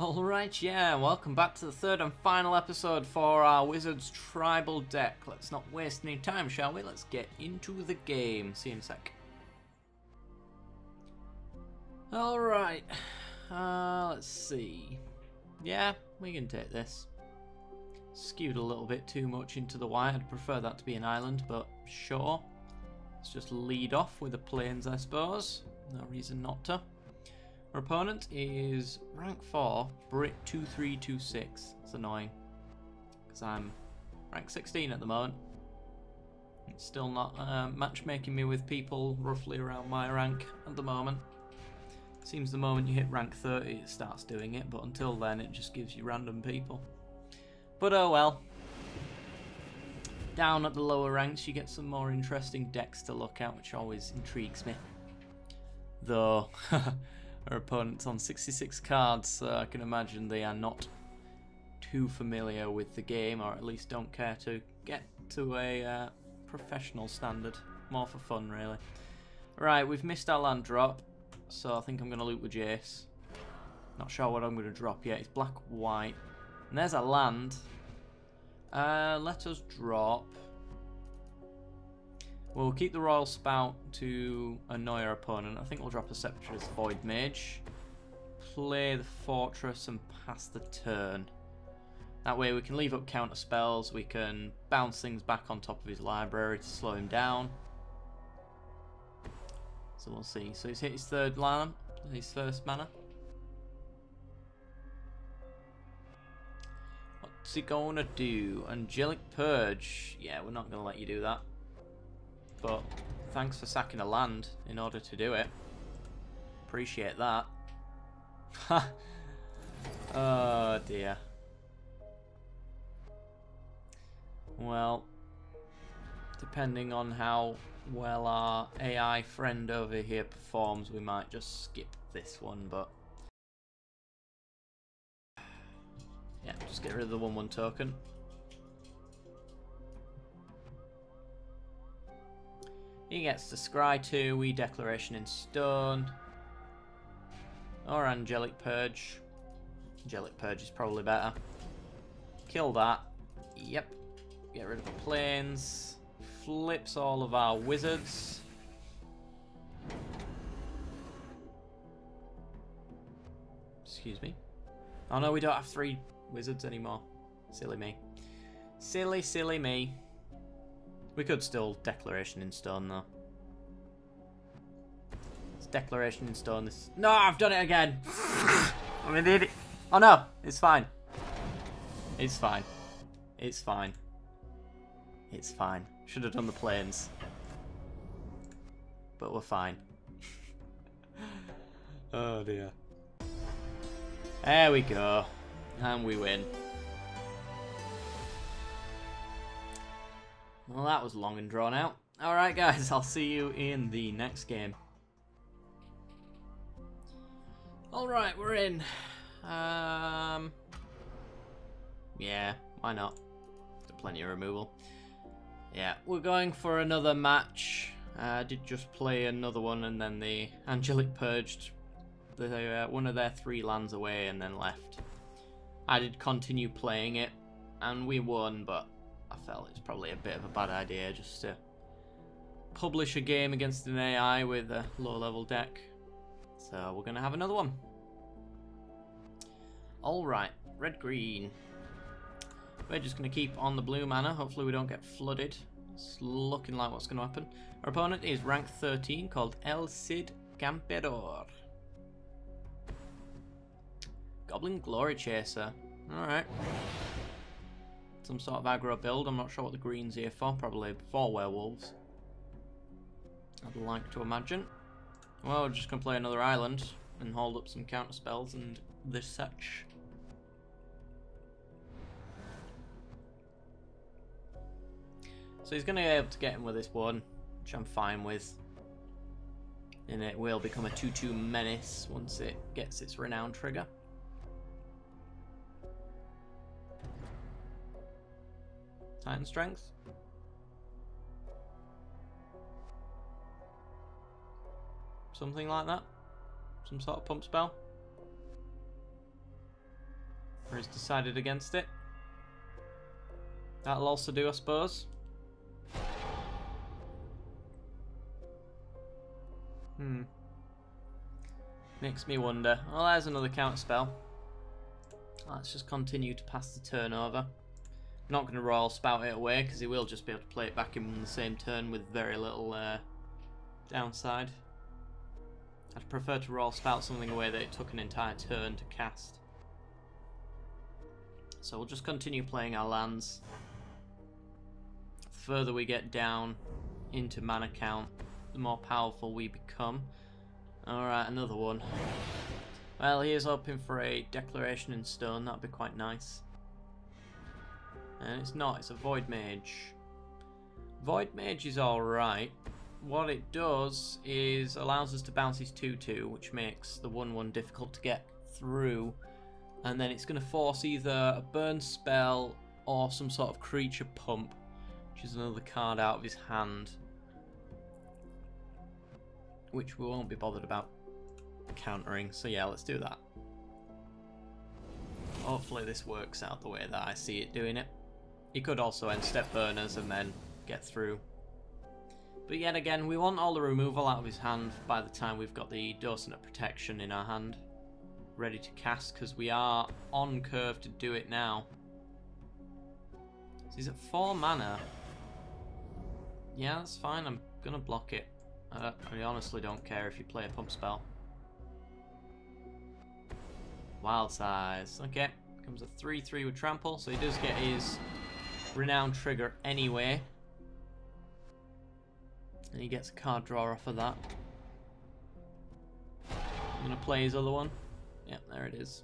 Alright, yeah, welcome back to the third and final episode for our Wizards Tribal deck. Let's not waste any time, shall we? Let's get into the game. See you in a sec. Alright, uh, let's see. Yeah, we can take this. Skewed a little bit too much into the white. I'd prefer that to be an island, but sure. Let's just lead off with the plains, I suppose. No reason not to. Our opponent is rank 4, Brit 2326. It's annoying. Because I'm rank 16 at the moment. It's still not uh, matchmaking me with people roughly around my rank at the moment. Seems the moment you hit rank 30 it starts doing it, but until then it just gives you random people. But oh well. Down at the lower ranks you get some more interesting decks to look at, which always intrigues me. Though, opponent's on 66 cards, so I can imagine they are not too familiar with the game, or at least don't care to get to a uh, professional standard. More for fun, really. Right, we've missed our land drop, so I think I'm going to loot with Jace. Not sure what I'm going to drop yet. It's black, white. And there's a land. Uh, let us drop... We'll keep the Roil Spout to annoy our opponent. I think we'll drop a Scepter's Void Mage. Play the Fortress and pass the turn. That way we can leave up counter spells, we can bounce things back on top of his library to slow him down. So we'll see. So he's hit his third land, his first mana. What's he gonna do? Angelic Purge. Yeah, we're not gonna let you do that. But thanks for sacking a land in order to do it. Appreciate that. oh dear. Well, depending on how well our AI friend over here performs, we might just skip this one, but... Yeah, just get rid of the 1-1 token. He gets to Scry 2, we Declaration in Stone. Or Angelic Purge. Angelic Purge is probably better. Kill that. Yep. Get rid of the planes. Flips all of our wizards. Excuse me. Oh no, we don't have three wizards anymore. Silly me. Silly, silly me. We could still Declaration in Stone though. It's Declaration in Stone. This. No, I've done it again. I'm an idiot. Oh no, it's fine. It's fine. It's fine. It's fine. Should have done the planes, But we're fine. oh dear. There we go. And we win. Well, that was long and drawn out. Alright guys, I'll see you in the next game. Alright, we're in. Um, yeah, why not? Plenty of removal. Yeah, we're going for another match. I uh, did just play another one and then the Angelic purged the, uh, one of their three lands away and then left. I did continue playing it and we won, but I felt it's probably a bit of a bad idea just to publish a game against an AI with a low level deck. So we're going to have another one. Alright, red-green. We're just going to keep on the blue mana. Hopefully we don't get flooded. It's looking like what's going to happen. Our opponent is rank 13 called El Cid Campeador. Goblin Glory Chaser. Alright. Some sort of aggro build. I'm not sure what the green's here for. Probably for werewolves. I'd like to imagine. Well, we're just going to play another island and hold up some counter spells and this such. So he's going to be able to get him with this one, which I'm fine with. And it will become a 2-2 menace once it gets its renown trigger. Titan strength. Something like that. Some sort of pump spell. Or he's decided against it. That'll also do, I suppose. Hmm. Makes me wonder. Well, there's another counter spell. Let's just continue to pass the turn over. Not going to Roil Spout it away because he will just be able to play it back in the same turn with very little uh, downside. I'd prefer to Roil Spout something away that it took an entire turn to cast. So we'll just continue playing our lands. The further we get down into mana count, the more powerful we become. Alright, another one. Well, he is hoping for a declaration in stone, that'd be quite nice. And it's not, it's a Void Mage. Void Mage is alright. What it does is allows us to bounce his 2-2, which makes the 1-1 difficult to get through. And then it's going to force either a burn spell or some sort of creature pump, which is another card out of his hand. Which we won't be bothered about countering. So yeah, let's do that. Hopefully this works out the way that I see it doing it. He could also end step burners and then get through. But yet again, we want all the removal out of his hand by the time we've got the Docent of Perfection in our hand. Ready to cast, because we are on curve to do it now. So he's at 4 mana. Yeah, that's fine, I'm gonna block it. I, I honestly don't care if you play a pump spell. Wildsize. Okay, comes a 3-3 with trample, so he does get his renowned trigger anyway. And he gets a card draw off of that. I'm gonna play his other one. Yep, there it is.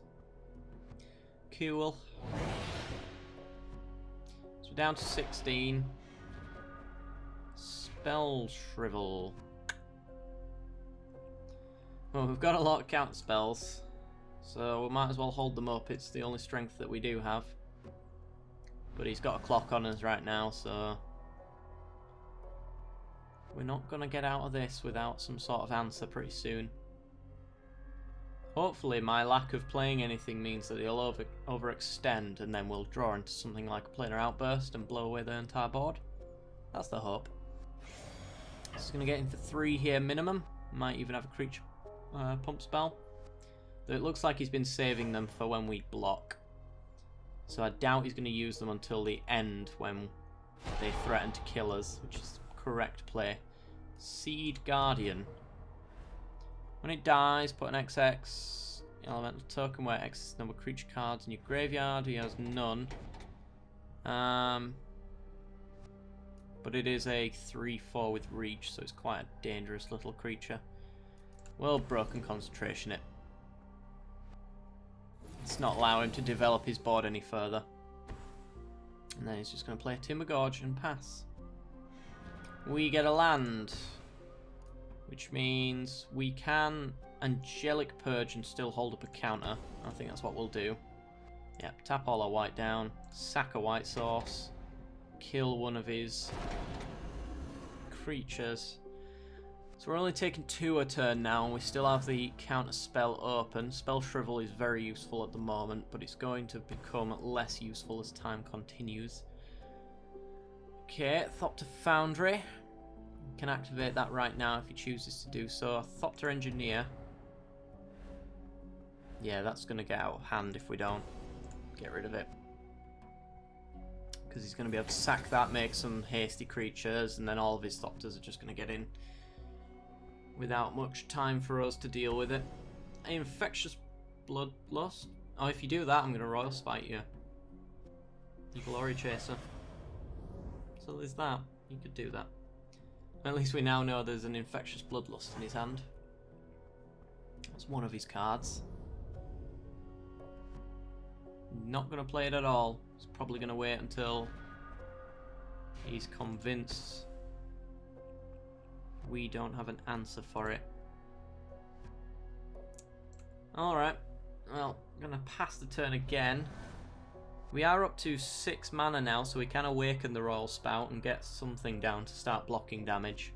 Cool. So we're down to 16. Spell Shrivel. Well, we've got a lot of count spells. So we might as well hold them up. It's the only strength that we do have. But he's got a clock on us right now, so... We're not going to get out of this without some sort of answer pretty soon. Hopefully my lack of playing anything means that he'll over overextend and then we'll draw into something like a planar outburst and blow away the entire board. That's the hope. He's going to get in for three here minimum. Might even have a creature uh, pump spell. Though it looks like he's been saving them for when we block. So I doubt he's going to use them until the end when they threaten to kill us, which is correct play. Seed Guardian. When it dies, put an XX elemental token where X is number of creature cards in your graveyard. He has none. Um, but it is a 3-4 with reach, so it's quite a dangerous little creature. Well, broken concentration it. It's not allowing him to develop his board any further. And then he's just going to play Timber Gorge and pass. We get a land. Which means we can Angelic Purge and still hold up a counter. I think that's what we'll do. Yep, tap all our white down, sack a white source, kill one of his creatures. So we're only taking two a turn now, and we still have the counter spell open. Spell Shrivel is very useful at the moment, but it's going to become less useful as time continues. Okay, Thopter Foundry. Can activate that right now if he chooses to do so. Thopter Engineer. Yeah, that's going to get out of hand if we don't get rid of it. Because he's going to be able to sack that, make some hasty creatures, and then all of his Thopters are just going to get in without much time for us to deal with it. Infectious Bloodlust. Oh, if you do that, I'm going to Roil Spout you. You Glory Chaser. So there's that. You could do that. At least we now know there's an Infectious Bloodlust in his hand. That's one of his cards. Not going to play it at all. He's probably going to wait until he's convinced we don't have an answer for it. Alright, well, I'm going to pass the turn again. We are up to 6 mana now, so we can awaken the Roil Spout and get something down to start blocking damage.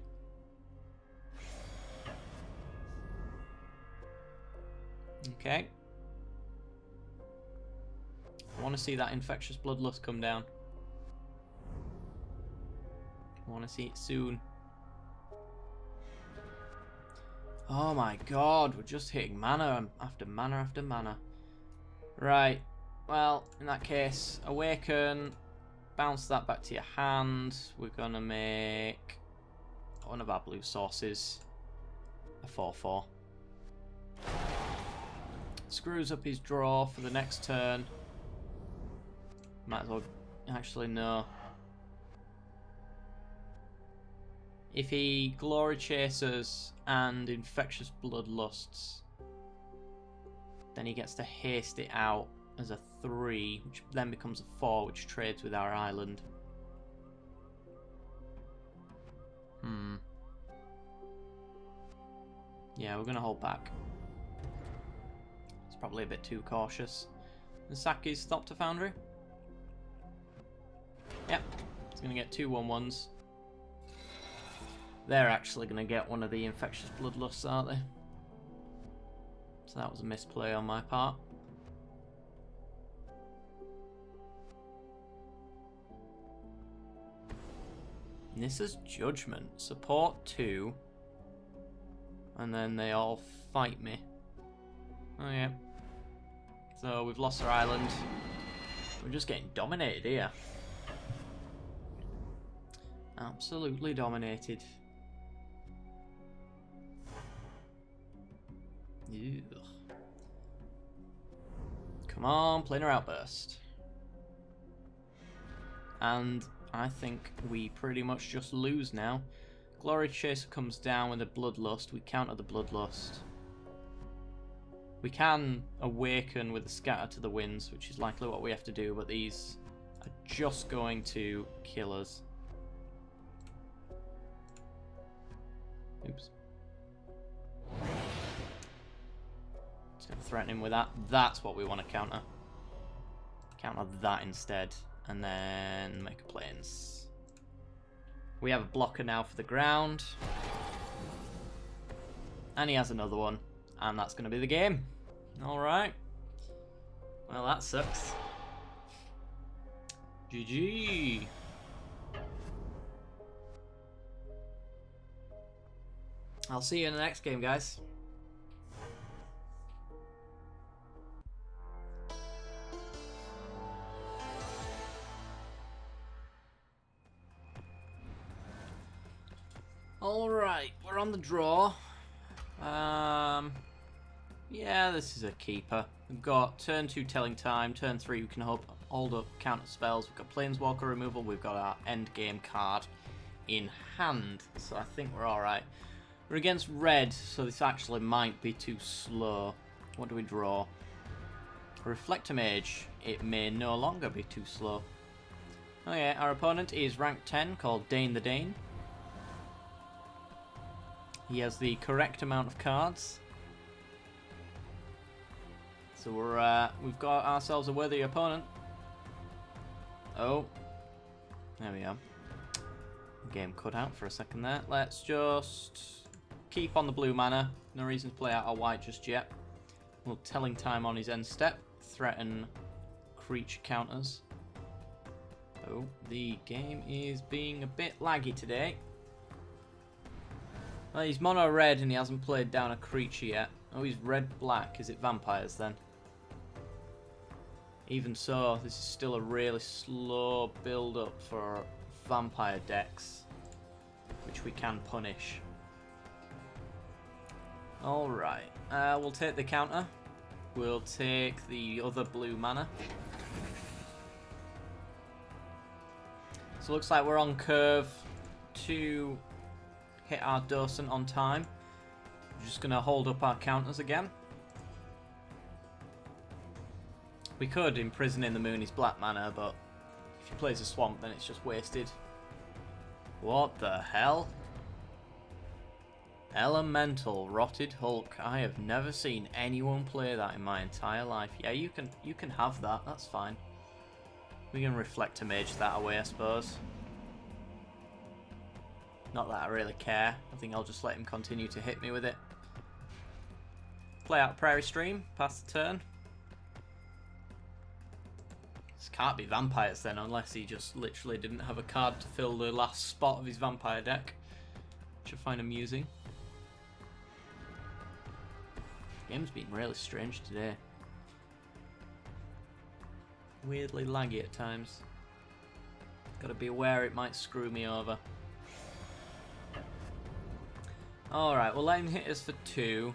Okay. I want to see that infectious bloodlust come down. I want to see it soon. Oh my god, we're just hitting mana after mana after mana. Right, well, in that case, awaken, bounce that back to your hand. We're going to make one of our blue sources a 4-4. Screws up his draw for the next turn. Might as well... Actually, no. If he Glory Chasers and Infectious Bloodlusts, then he gets to haste it out as a 3, which then becomes a 4, which trades with our island. Hmm. Yeah, we're to hold back. It's probably a bit too cautious. And Saki's Thopter Foundry? Yep. It's to get two 1-1s. They're actually going to get one of the infectious bloodlusts, aren't they? So that was a misplay on my part. Nissa's Judgment. Support 2. And then they all fight me. Oh yeah. So we've lost our island. We're just getting dominated here. Absolutely dominated. Come on, planar outburst. And I think we pretty much just lose now. Glory Chaser comes down with a Bloodlust. We counter the Bloodlust. We can awaken with a Scatter to the Winds, which is likely what we have to do, but these are just going to kill us. Oops. Threaten him with that. That's what we want to counter. Counter that instead and then make a plains. We have a blocker now for the ground. And he has another one. And that's going to be the game. Alright. Well, that sucks. GG. I'll see you in the next game, guys. Draw. Um, yeah, this is a keeper. We've got turn 2 telling time, turn 3 we can hold, hold up counter spells, we've got planeswalker removal, we've got our end game card in hand, so I think we're alright. We're against red, so this actually might be too slow. What do we draw? Reflector Mage. It may no longer be too slow. Oh yeah, our opponent is rank 10, called Dane the Dane. He has the correct amount of cards. So we're uh, we've got ourselves a worthy opponent. Oh, there we are. Game cut out for a second there. Let's just keep on the blue mana. No reason to play out our white just yet. We'll telling time on his end step. Threaten creature counters. Oh, the game is being a bit laggy today. He's mono red and he hasn't played down a creature yet. Oh, he's red black. Is it vampires then? Even so, this is still a really slow build up for vampire decks, which we can punish. Alright, uh, we'll take the counter. We'll take the other blue mana. So looks like we're on curve to hit our docent on time. We're just going to hold up our counters again. We could imprison in the Mooney's black mana, but if he plays a swamp, then it's just wasted. What the hell? Elemental Rotted Hulk. I have never seen anyone play that in my entire life. Yeah, you can you can have that. That's fine. We can reflect a mage that away, I suppose. Not that I really care. I think I'll just let him continue to hit me with it. Play out Prairie Stream, pass the turn. This can't be vampires then, unless he just literally didn't have a card to fill the last spot of his vampire deck. Which I find amusing. Game's been really strange today. Weirdly laggy at times. Gotta be aware it might screw me over. Alright, we'll let him hit us for two.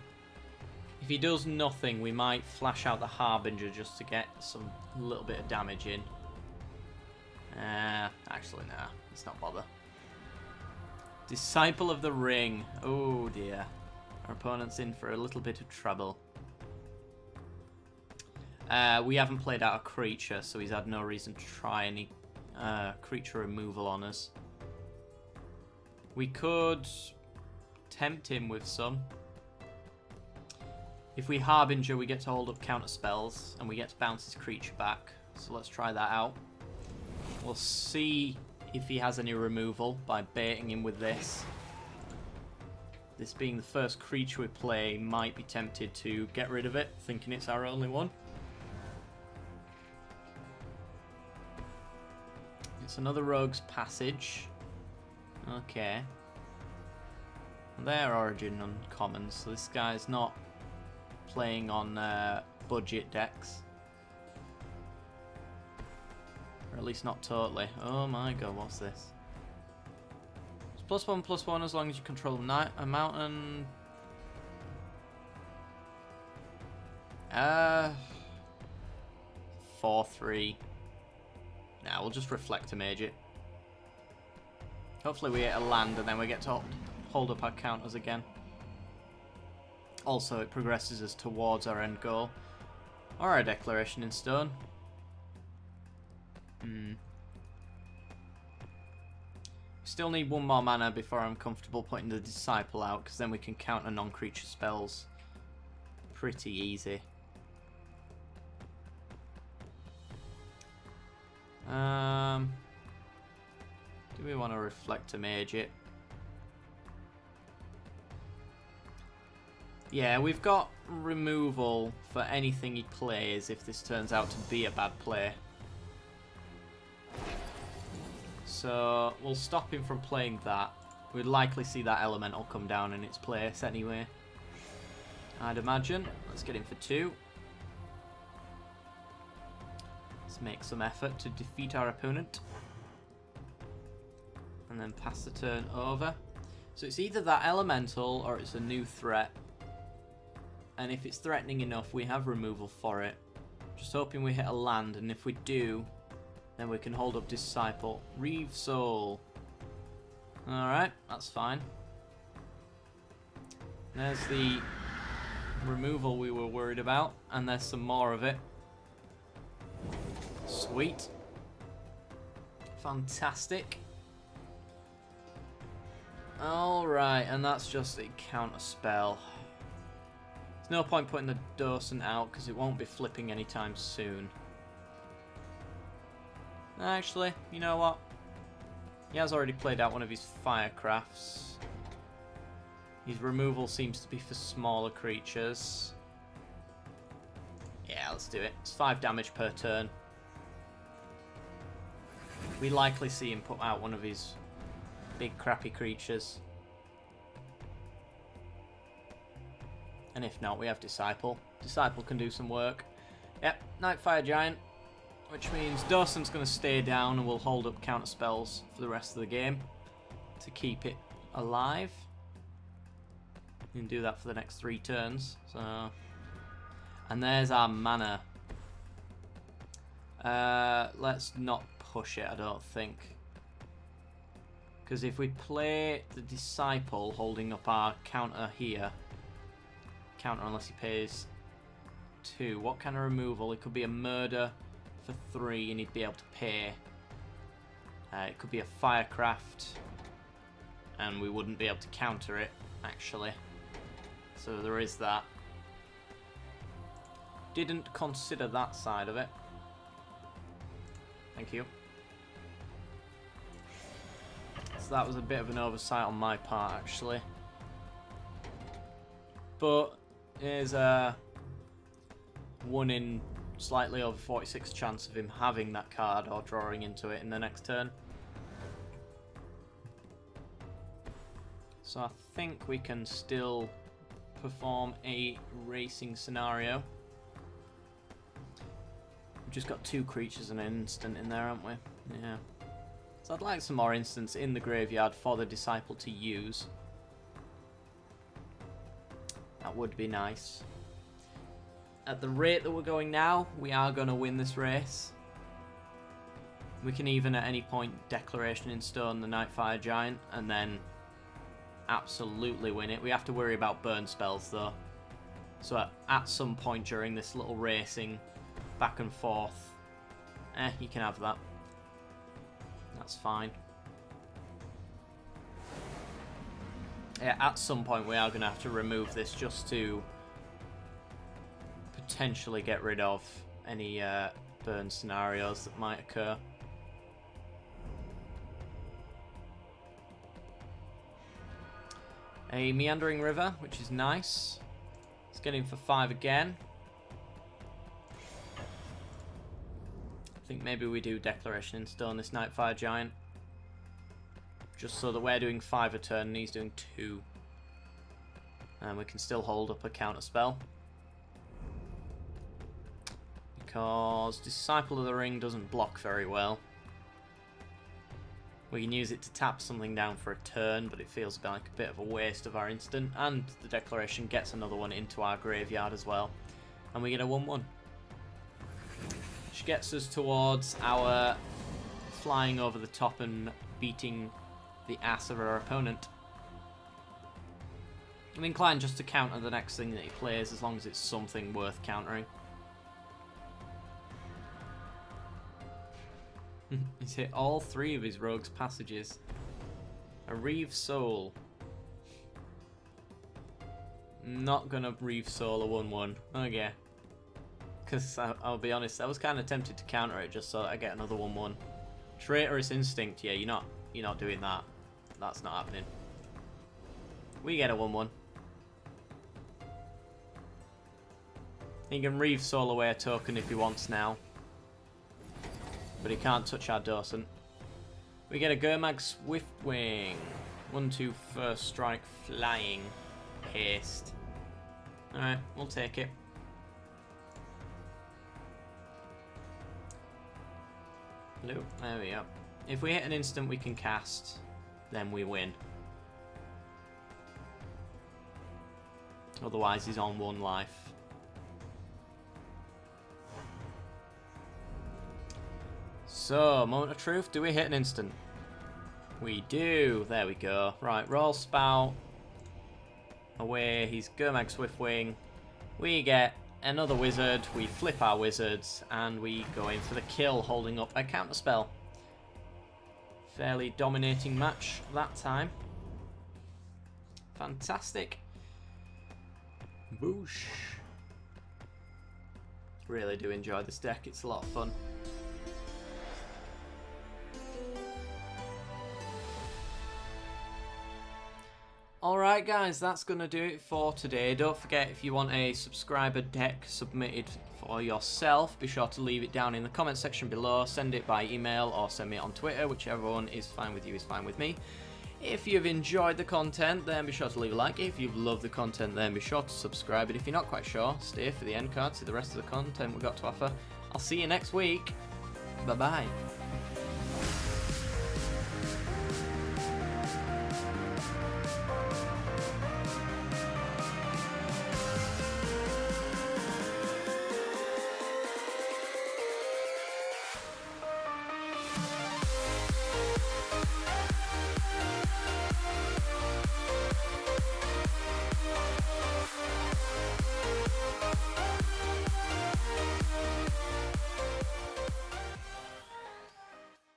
If he does nothing, we might flash out the Harbinger just to get some little bit of damage in. Uh, actually, nah. Let's not bother. Disciple of the Ring. Oh, dear. Our opponent's in for a little bit of trouble. Uh, we haven't played out a creature, so he's had no reason to try any uh, creature removal on us. We could tempt him with some. If we Harbinger, we get to hold up counter spells, and we get to bounce his creature back. So let's try that out. We'll see if he has any removal by baiting him with this. This being the first creature we play, might be tempted to get rid of it, thinking it's our only one. It's another Rogue's Passage. Okay. Their origin uncommon, so this guy's not playing on uh, budget decks. Or at least not totally. Oh my god, what's this? It's plus one, plus one as long as you control a, mountain. Uh, four, three. Now nah, we'll just reflect a mage it. Hopefully we hit a land and then we get to hold up our counters again. Also, it progresses us towards our end goal. Or our declaration in stone. Hmm. Still need one more mana before I'm comfortable putting the Disciple out, because then we can counter non-creature spells pretty easy. Um, do we want to reflect a mage it? Yeah, we've got removal for anything he plays if this turns out to be a bad play. So we'll stop him from playing that. We'd likely see that elemental come down in its place anyway. I'd imagine. Let's get him for two. Let's make some effort to defeat our opponent. And then pass the turn over. So it's either that elemental or it's a new threat and if it's threatening enough, we have removal for it. Just hoping we hit a land, and if we do, then we can hold up Disciple. Reave Soul. Alright, that's fine. There's the removal we were worried about, and there's some more of it. Sweet. Fantastic. Alright, and that's just a counter spell. There's no point putting the Docent out because it won't be flipping anytime soon. Actually, you know what? He has already played out one of his firecrafts. His removal seems to be for smaller creatures. Yeah, let's do it. It's 5 damage per turn. We likely see him put out one of his big crappy creatures. And if not, we have Disciple. Disciple can do some work. Yep, Nightfire Giant. Which means Docent's going to stay down and we'll hold up counter spells for the rest of the game. To keep it alive. You can do that for the next three turns. So, And there's our mana. Uh, let's not push it, I don't think. Because if we play the Disciple holding up our counter here, counter unless he pays two. What kind of removal? It could be a murder for three and he'd be able to pay. Uh, it could be a firecraft and we wouldn't be able to counter it, actually. So there is that. Didn't consider that side of it. Thank you. So that was a bit of an oversight on my part, actually. But is uh, one in slightly over 46 chance of him having that card or drawing into it in the next turn. So I think we can still perform a racing scenario. We've just got two creatures and an instant in there, haven't we? Yeah. So I'd like some more instants in the graveyard for the Disciple to use. That would be nice. At the rate that we're going now, we are going to win this race. We can even at any point Declaration in Stone the Nightfire Giant and then absolutely win it. We have to worry about burn spells though. So at, at some point during this little racing back and forth, eh, you can have that. That's fine. At some point we are going to have to remove this just to potentially get rid of any uh, burn scenarios that might occur. A meandering river, which is nice. Let's get in for five again. I think maybe we do Declaration in Stone this Nightfire Giant. Just so that we're doing five a turn and he's doing two. And we can still hold up a counter spell. Because Disciple of the Ring doesn't block very well. We can use it to tap something down for a turn, but it feels like a bit of a waste of our instant. And the Declaration gets another one into our graveyard as well. And we get a 1-1 which gets us towards our flying over the top and beating the ass of our opponent. I'm inclined just to counter the next thing that he plays as long as it's something worth countering. He's hit all three of his rogue's passages. A Reave Soul. Not gonna Reave Soul a 1-1. Okay because I'll be honest, I was kind of tempted to counter it just so I get another 1-1. Traitorous Instinct, yeah, you're not, you're not doing that. That's not happening. We get a 1-1. He can Reave Soul away a token if he wants now. But he can't touch our Docent. We get a Gurmag Swiftwing. 1-2 first strike flying. Haste. Alright, we'll take it. Blue. There we go. If we hit an instant we can cast, then we win. Otherwise he's on one life. So, moment of truth, do we hit an instant? We do. There we go. Right, Roil Spout. Away, he's Gurmag Swiftwing. We get another wizard, we flip our wizards, and we go in for the kill, holding up a counterspell. Fairly dominating match that time. Fantastic. Boosh. Really do enjoy this deck, it's a lot of fun. Alright guys, that's going to do it for today. Don't forget if you want a subscriber deck submitted for yourself, be sure to leave it down in the comment section below. Send it by email or send me on Twitter, whichever one is fine with you is fine with me. If you've enjoyed the content, then be sure to leave a like. If you've loved the content, then be sure to subscribe. And if you're not quite sure, stay for the end card, see the rest of the content we've got to offer. I'll see you next week. Bye-bye.